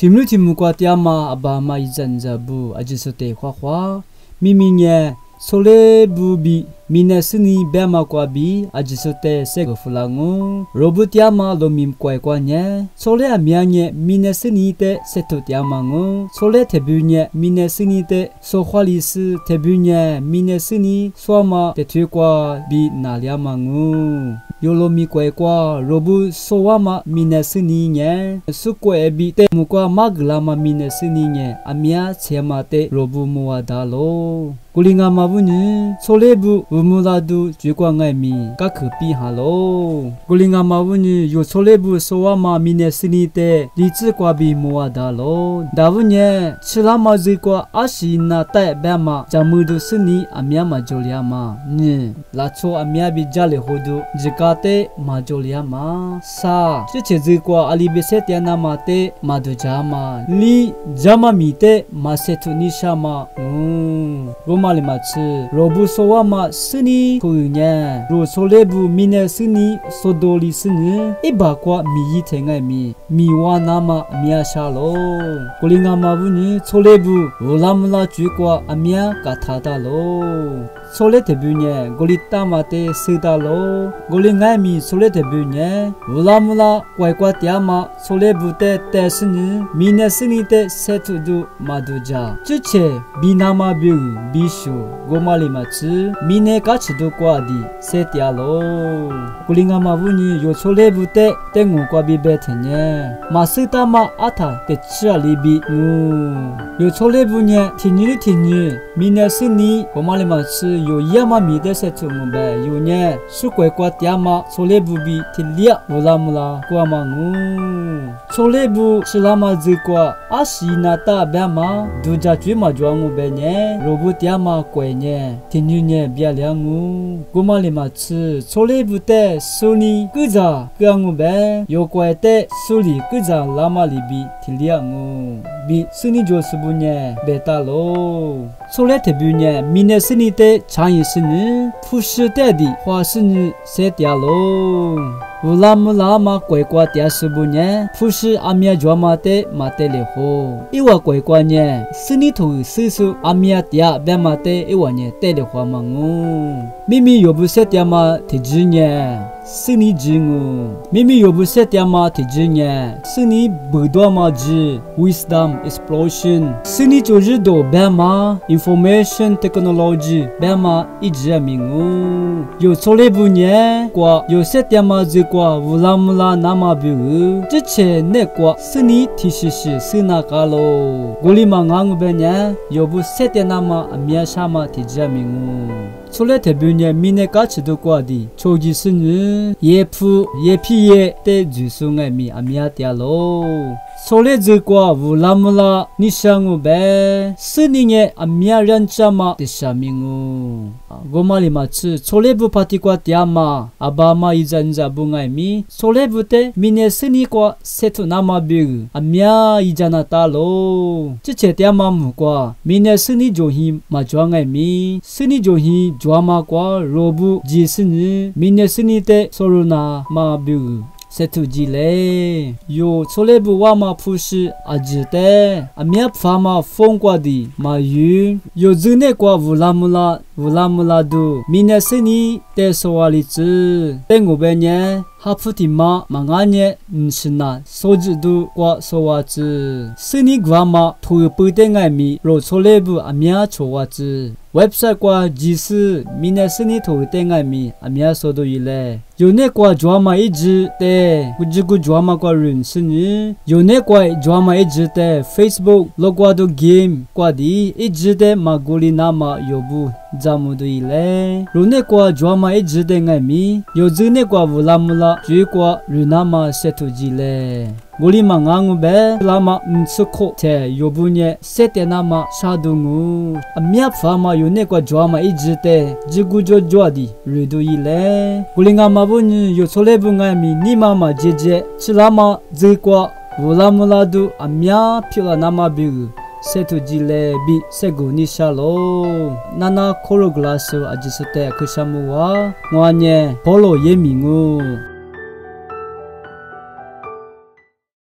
ทีมลูทีมกวาตยามาอบามาอิจันจาบูอจิสเตควาความิมิเงโซเลบูบีมินสนีเบมากวาบีอจิสเตเซกฟลังโรบุตยามาโลมิมกวยกวาเนโซเลอเมียเนมินสนีเตเซตุตยามาโงโซเลเทบูเนมินสนีเตโซควาลิสเทบูเนมินสนีสวามาเตทวกวาบีนาลยามาโง ယိုလိုမီကွယ်ကွာရိုဘူဆိုဝါမမီနစနီညဲစုကွယ်ဘီတဲမူကွာမဂလာမမီနစနီညဲအမြာချေမတဲရိုဘူမူဝါဒါလိုကိုလီငါမဘူးညဆိုလေဘူးဝမူလာဒူကျွေကွာငိုင်မီကခပီဟာလောကိုလီငါမဘူးညယိုဆိုလေဘူးဆိုဝါမမီနေစနီတဲဒီချကွာဘီမူဝါဒါလောဒါဘူးညချလာမဇီကွာအရှိနာတဲ့ဘဲမှာဂျမူဒူစနီအမြမဂျိုလျာမညလာချိုအမြဘီဂျလေဟိုဒူဂျကာတဲမာဂျိုလျာမစာချစ်ချေဇီကွာအလီဘီဆက်တယာနာမတဲမာဒူဂျာမလီဂျမမီတဲမာဆေတူနီရှာမอืมရိုမာလီမာချီရိုဘူဆိုဝါမစနီခုညံရိုဆိုလေဘူးမီနေစနီဆိုဒိုလီစနီအဘကွာမီယီထဲငိုင်မီမီဝါနာမအမြရှာလောကိုလီငါမဘူးနီဆိုလေဘူးရိုလာမလာကျွေးကွာအမြကထာတာလောဆိုလက်တဘူးညဲဂိုလီတာမတေစေတာလောဂိုလီငိုင်းမီဆိုလက်တဘူးညဲဝလာမလာကွိုင်ကွာတရားမဆိုလက်ဘူးတဲ့တဲစနီမီနစနီတဲ့ဆက်တူဒူမာဒူဂျာချစ်ချေဘီနာမဘူးဘီရှူဂိုမလီမချီမီနေကချဒူကွာဒီစေတရားလောဂိုလီငါမဘူးညယိုဆိုလက်ဘူးတဲ့တဲငူကွာဘီဘဲထညဲမစေတာမအထာတဲ့ချာလီဘီငူယိုဆိုလက်ဘူးညတီနီတီနီမီနစနီဂိုမလီမချီ有亚嘛米的些出门呗，有呢，是乖乖爹嘛，所以不比提列乌拉木拉瓜嘛我，所以不是拉嘛子瓜，阿西那大别嘛，度假追嘛抓我呗呢，罗布爹嘛乖呢，听你呢别两我，我嘛里嘛吃，所以不得苏尼个咋个我呗，有乖的苏里个咋拉嘛里比提列我， bi sini jo subunya beta lo sole te bunya mine sini te chayin sini fushi te di hwa sini se tia lo wula mula ma kwe kwa tia subunya fushi amya jwa ma te ma te le ho iwa kwe kwa nye sini tu sisu amya tia be ma te iwa nye te le hwa ma ngu mimi yobu se tia ma te ji nye စနီဂျင်းကိုမိမိရောဘဆက်တယမာတီဂျင်းယစနီဘူဒမာဂျီ wisdom explosion စနီချိုဂျီဒိုဘမာ information technology ဘမာအီဂျမီငူယောဆိုလေဘူးညံကွာယောဆက်တယမာဇီကွာဝလာမလာနာမဘူတချေနဲ့ကွာစနီတီရှိရှိစနာကလိုဂိုလီမငါငူဘညံယောဘဆက်တယနာမအမြတ်ရှာမတီဂျမီငူ goli ma ngangu benya yobu sete nama amya shama tijamingu chule te bunya mine ka chidu kwa di choji sinu ye pu ye pi ye te jusu ngai mi amya tia lo ဆိုလေဇကွာဝလာမလာနိရှငုပဲစနိငယ်အမြရန်ချမတရှာမင်းငူဂိုမလီမချဆိုလေဘူပါတီကွာတယာမအဘာမဣဇန်ဇာဘူငိုင်မီဆိုလေဘူတေမီနေစနိကွာစေထုနာမဘီအမြဣဇနာတာလိုချစ်ချေတယာမမူကွာမီနေစနိဂျိုဟီမကြွားငိုင်မီစနိဂျိုဟီကြွားမကွာရိုဘူးဂျီစနိမီနေစနိတေဆိုရနာမဘီ စတူကြီးလေယိုချိုလေဘဝမှာဖူရှိအဂျီတဲ့အမြတ်ဖာမဖုန်ကွာဒီမာယူယိုဇုနေကွာဝလာမလာဝလာမလာဒူမီနစနီတဲဆိုဝါလီချတဲငိုပဲညံ 하프티마 망아녜 인신나 소지두 과 소와즈 스니그와마 토르뿌땡아미 로솔레부 아미아 초와즈 웹사이트과 지스 미네스니 토르땡아미 아미아 소도이레 요네과 조아마이즈 때 우지구 조아마과 룬스니 요네과 조아마이즈 때 페이스북 로그와도 게임 과디 이즈 때 마고리나마 요부 자무도이레 로네과 조아마이즈 때 ngaimi yozune kwa vulamula jwe kwa runama setu jile ဂိုလီမငါငုပဲလာမစခိုတဲ့ယောဘူးညက်စက်တဲ့နာမရှာဒုံငူအမြတ်ဖာမယိုနေကွာဂျွာမအဂျတဲ့ဂျီဂူဂျိုဂျွာဒီရီဒူယီလေဂိုလီငါမဘူးညယိုဆိုလေဘူးငါမီနီမမဂျေဂျေချလာမဇေကွာဝလာမလာဒူအမြတ်ဖြစ်လာနာမဘီစေတူဂျီလေဘီစေဂူနီရှာလောနာနာခိုရိုဂလာဆာအဂျစ်တဲ့ခရှမူဝါငွာညေဘောလိုယေမီငူ